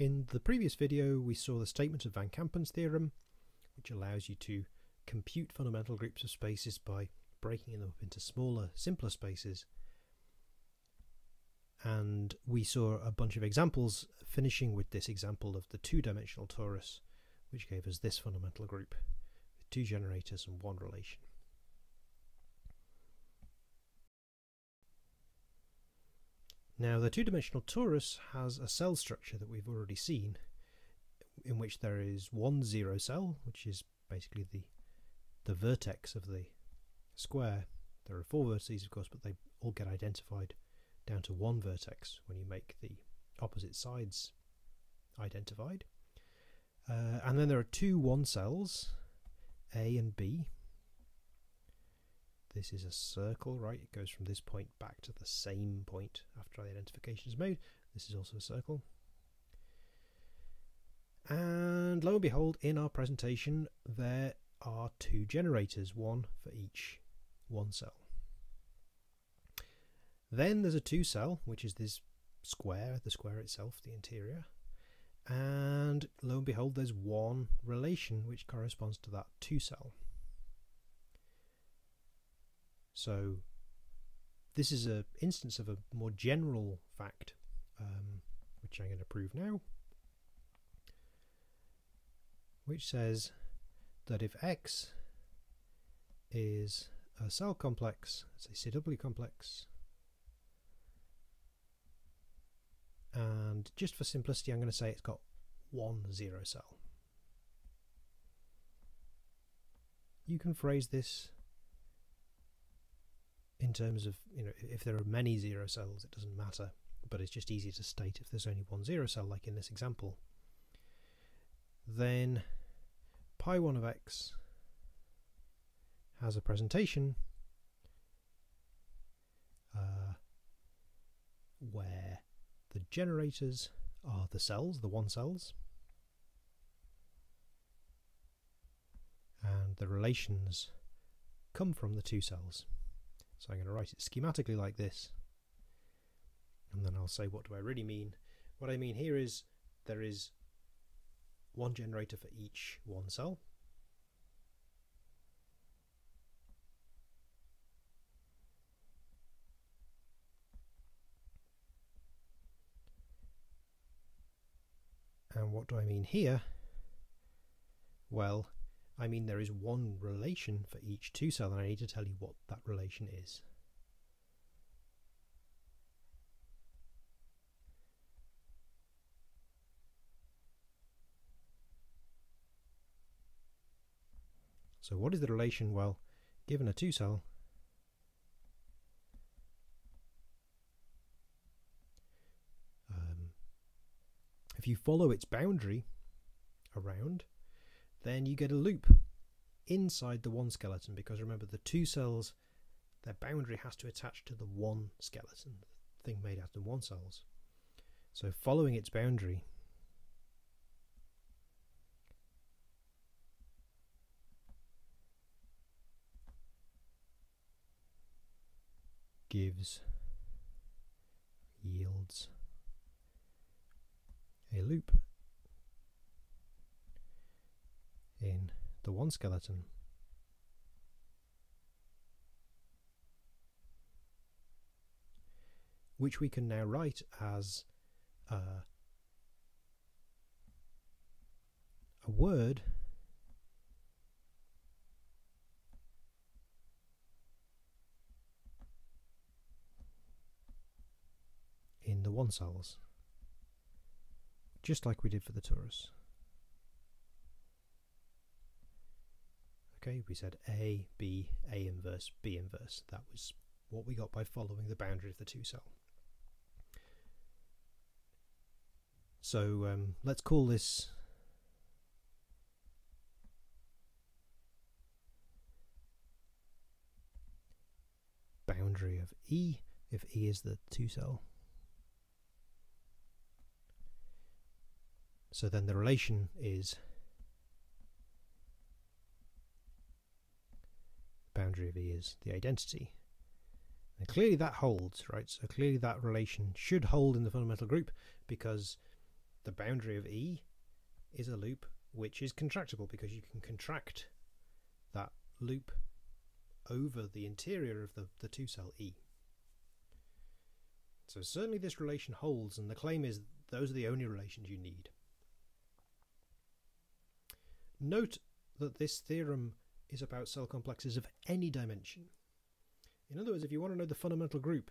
In the previous video we saw the statement of Van Kampen's theorem which allows you to compute fundamental groups of spaces by breaking them up into smaller, simpler spaces. And we saw a bunch of examples, finishing with this example of the two-dimensional torus, which gave us this fundamental group with two generators and one relation. Now the two-dimensional torus has a cell structure that we've already seen in which there is one zero cell, which is basically the the vertex of the square. There are four vertices, of course, but they all get identified down to one vertex when you make the opposite sides identified. Uh, and then there are two one cells, A and B. This is a circle, right? It goes from this point back to the same point after the identification is made. This is also a circle. And lo and behold, in our presentation, there are two generators, one for each one cell. Then there's a two cell, which is this square, the square itself, the interior. And lo and behold, there's one relation which corresponds to that two cell. So this is an instance of a more general fact, um, which I'm going to prove now, which says that if X is a cell complex, say CW complex, and just for simplicity I'm going to say it's got one zero cell. You can phrase this in terms of, you know, if there are many zero cells it doesn't matter, but it's just easier to state if there's only one zero cell like in this example. Then pi 1 of x has a presentation uh, where the generators are the cells, the one cells, and the relations come from the two cells. So I'm going to write it schematically like this, and then I'll say what do I really mean. What I mean here is there is one generator for each one cell. And what do I mean here? Well, I mean there is one relation for each two cell and I need to tell you what that relation is. So what is the relation? Well, given a two cell, um, if you follow its boundary around, then you get a loop inside the one skeleton because remember the two cells, their boundary has to attach to the one skeleton, the thing made out of one cells. So following its boundary, gives yields a loop in the one skeleton. which we can now write as uh, a word in the one cells, just like we did for the torus. Okay, we said A, B, A inverse, B inverse. That was what we got by following the boundary of the two cell. So um, let's call this boundary of E, if E is the two cell. So then the relation is boundary of E is the identity. And clearly that holds, right? So clearly that relation should hold in the fundamental group because the boundary of E is a loop which is contractible because you can contract that loop over the interior of the, the two cell E. So certainly this relation holds and the claim is those are the only relations you need. Note that this theorem is about cell complexes of any dimension. In other words, if you want to know the fundamental group,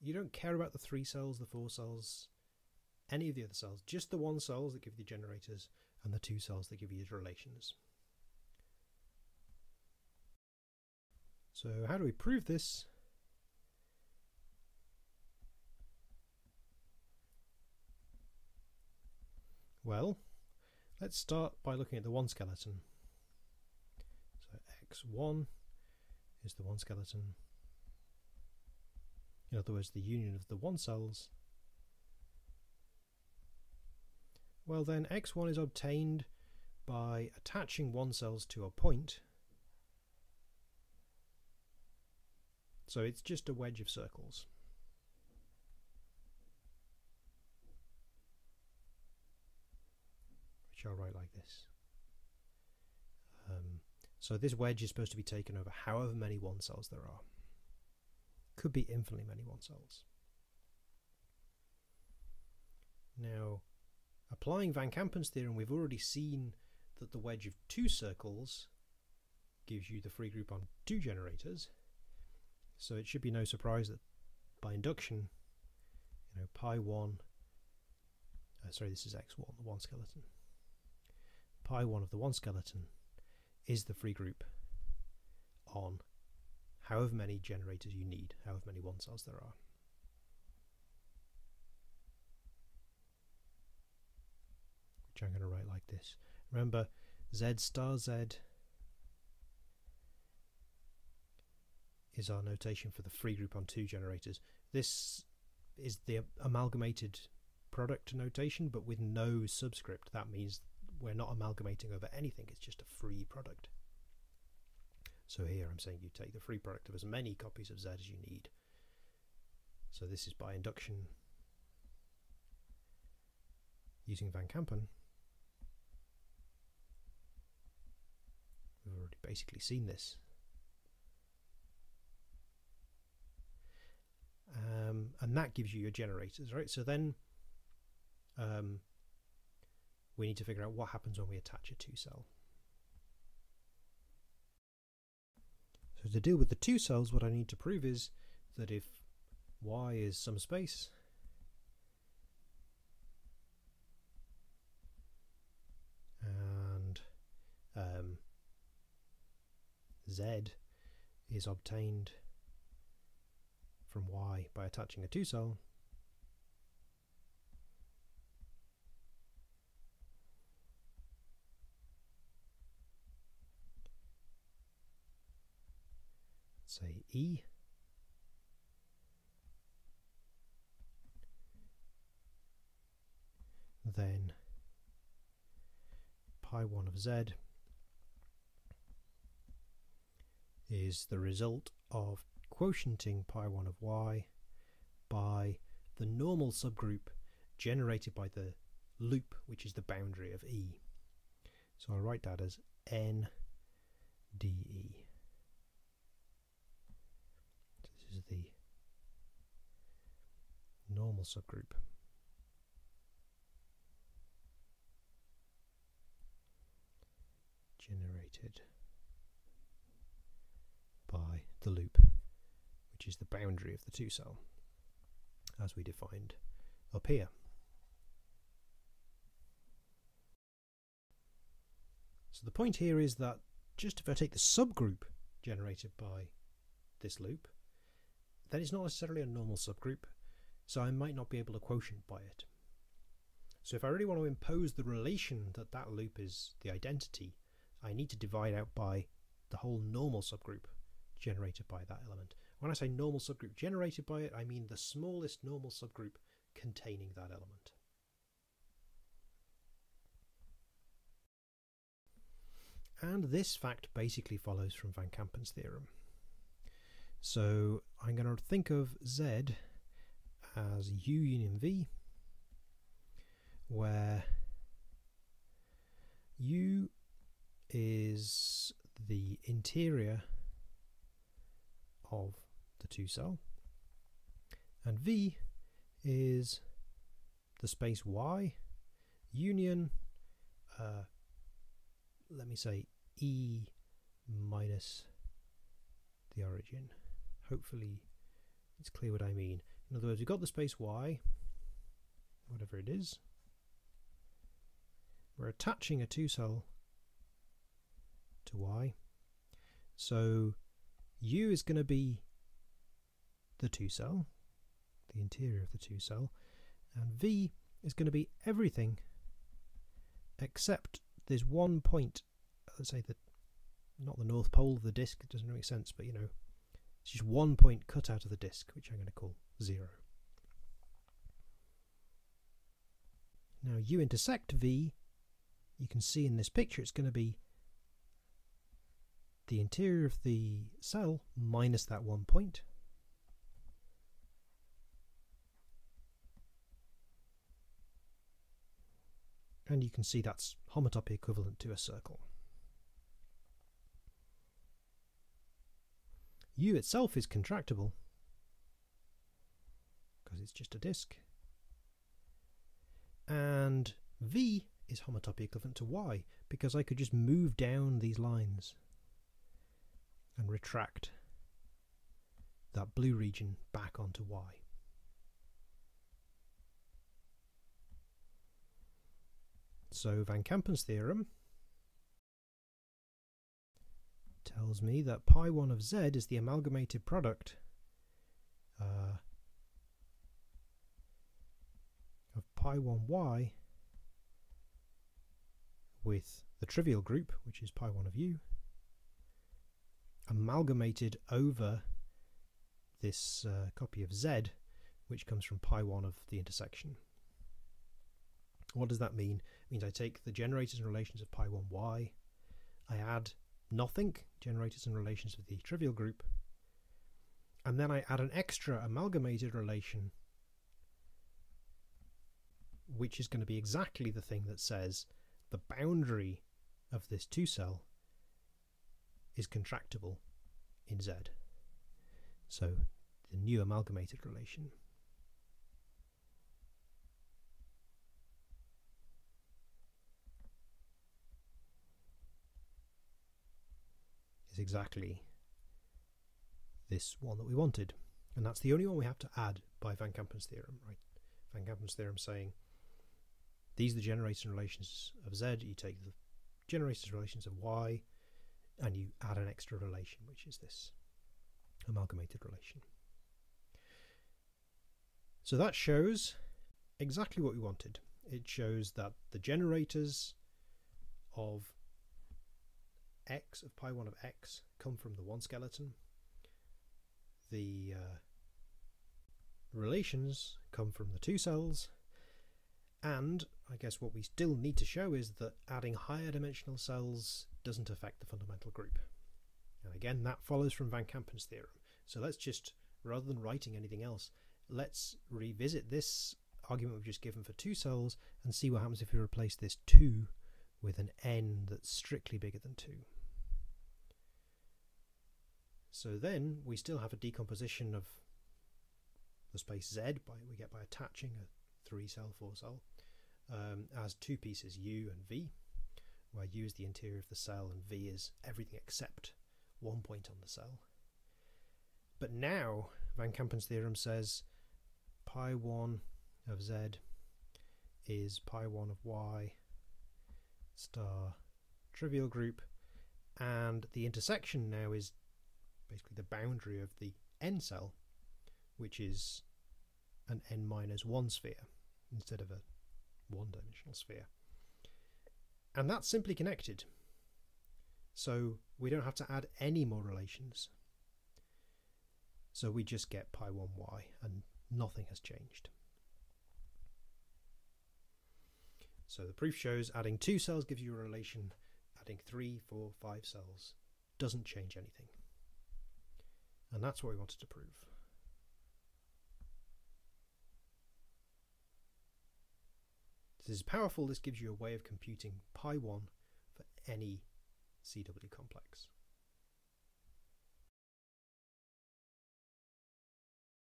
you don't care about the three cells, the four cells, any of the other cells, just the one cells that give you the generators and the two cells that give you the relations. So how do we prove this? Well, let's start by looking at the one skeleton. So x1 is the one skeleton. In other words, the union of the one cells. Well then, x1 is obtained by attaching one cells to a point. So it's just a wedge of circles. which I'll write like this. So this wedge is supposed to be taken over however many one cells there are. Could be infinitely many one cells. Now, applying Van Kampen's theorem, we've already seen that the wedge of two circles gives you the free group on two generators. So it should be no surprise that by induction, you know, pi 1, uh, sorry, this is x1, the one skeleton pi 1 of the one skeleton is the free group on however many generators you need, however many one cells there are. Which I'm going to write like this. Remember, Z star Z is our notation for the free group on two generators. This is the amalgamated product notation, but with no subscript. That means we're not amalgamating over anything, it's just a free product. So here I'm saying you take the free product of as many copies of Z as you need. So this is by induction using Van Kampen. We've already basically seen this. Um, and that gives you your generators, right? So then um, we need to figure out what happens when we attach a two cell. So to deal with the two cells, what I need to prove is that if y is some space, and um, z is obtained from y by attaching a two cell, say E. Then pi 1 of z is the result of quotienting pi 1 of y by the normal subgroup generated by the loop, which is the boundary of E. So I'll write that as n dE. Is the normal subgroup. generated by the loop, which is the boundary of the two cell, as we defined up here. So the point here is that just if I take the subgroup generated by this loop, then it's not necessarily a normal subgroup, so I might not be able to quotient by it. So if I really want to impose the relation that that loop is the identity, I need to divide out by the whole normal subgroup generated by that element. When I say normal subgroup generated by it, I mean the smallest normal subgroup containing that element. And this fact basically follows from Van Kampen's theorem. So I'm going to think of Z as U union V, where U is the interior of the two cell and V is the space Y union uh, let me say E minus the origin hopefully it's clear what I mean. In other words we've got the space Y whatever it is. We're attaching a two cell to Y. So U is going to be the two cell the interior of the two cell and V is going to be everything except there's one point let's say that not the north pole of the disk it doesn't make sense but you know it's just one point cut out of the disk which I'm going to call 0 now u intersect v you can see in this picture it's going to be the interior of the cell minus that one point. point and you can see that's homotopy equivalent to a circle. U itself is contractible because it's just a disk. And V is homotopy equivalent to Y because I could just move down these lines and retract that blue region back onto Y. So Van Kampen's theorem tells me that pi 1 of z is the amalgamated product uh, of pi 1y with the trivial group, which is pi 1 of u, amalgamated over this uh, copy of z, which comes from pi 1 of the intersection. What does that mean? It means I take the generators and relations of pi 1y, I add nothing, generators and relations of the trivial group, and then I add an extra amalgamated relation which is going to be exactly the thing that says the boundary of this two cell is contractible in Z. So the new amalgamated relation exactly this one that we wanted. And that's the only one we have to add by Van Kampen's theorem, right? Van Kampen's theorem saying these are the generators and relations of Z, you take the generators relations of Y, and you add an extra relation, which is this amalgamated relation. So that shows exactly what we wanted. It shows that the generators of x of pi 1 of x come from the one skeleton. The uh, relations come from the two cells. And I guess what we still need to show is that adding higher dimensional cells doesn't affect the fundamental group. And again, that follows from Van Kampen's theorem. So let's just, rather than writing anything else, let's revisit this argument we've just given for two cells and see what happens if we replace this 2 with an n that's strictly bigger than 2. So then we still have a decomposition of the space Z by we get by attaching a three cell, four cell um, as two pieces U and V, where U is the interior of the cell and V is everything except one point on the cell. But now Van Kampen's theorem says pi 1 of Z is pi 1 of Y star trivial group and the intersection now is basically the boundary of the n cell, which is an n minus 1 sphere instead of a one dimensional sphere. And that's simply connected. So we don't have to add any more relations. So we just get pi 1y and nothing has changed. So the proof shows adding two cells gives you a relation, adding three, four, five cells doesn't change anything. And that's what we wanted to prove. This is powerful. This gives you a way of computing pi 1 for any CW complex.